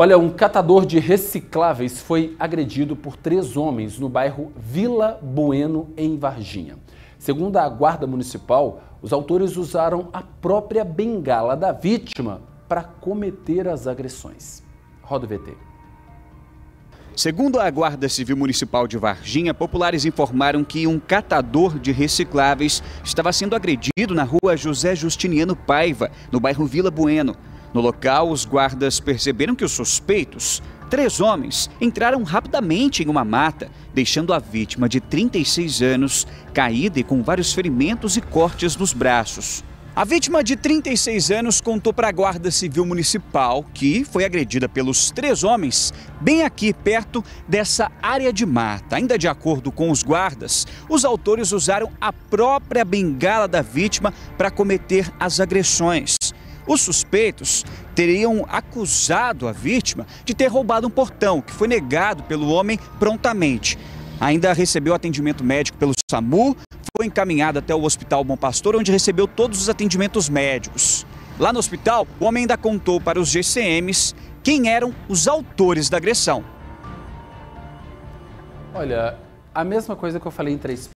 Olha, um catador de recicláveis foi agredido por três homens no bairro Vila Bueno, em Varginha. Segundo a Guarda Municipal, os autores usaram a própria bengala da vítima para cometer as agressões. Roda o VT. Segundo a Guarda Civil Municipal de Varginha, populares informaram que um catador de recicláveis estava sendo agredido na rua José Justiniano Paiva, no bairro Vila Bueno. No local, os guardas perceberam que os suspeitos, três homens, entraram rapidamente em uma mata, deixando a vítima de 36 anos caída e com vários ferimentos e cortes nos braços. A vítima de 36 anos contou para a Guarda Civil Municipal que foi agredida pelos três homens bem aqui perto dessa área de mata. Ainda de acordo com os guardas, os autores usaram a própria bengala da vítima para cometer as agressões. Os suspeitos teriam acusado a vítima de ter roubado um portão, que foi negado pelo homem prontamente. Ainda recebeu atendimento médico pelo SAMU, foi encaminhado até o Hospital Bom Pastor, onde recebeu todos os atendimentos médicos. Lá no hospital, o homem ainda contou para os GCMs quem eram os autores da agressão. Olha, a mesma coisa que eu falei em três